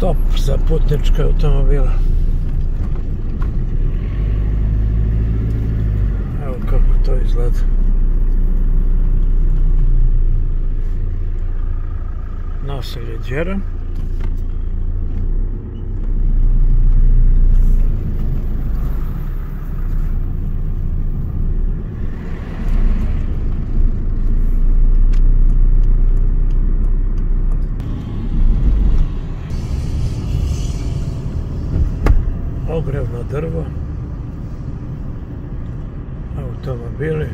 Stop za putničke automobile. Evo kako to izgleda. Naselje Đera. Ogrevno drvo, automobili.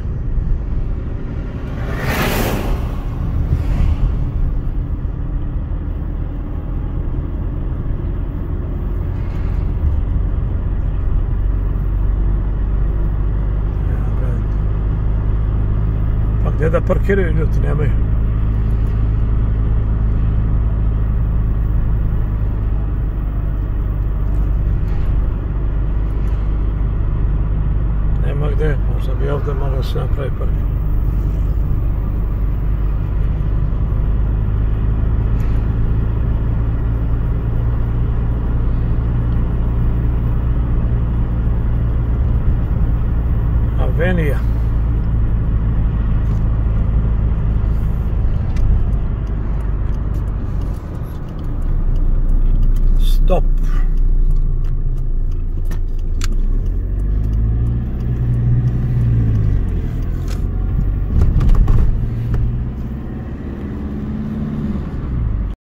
Gdje da parkiraju ljudi, nemaju. Nema gdje, možda bi ovdje moglo se. Stop.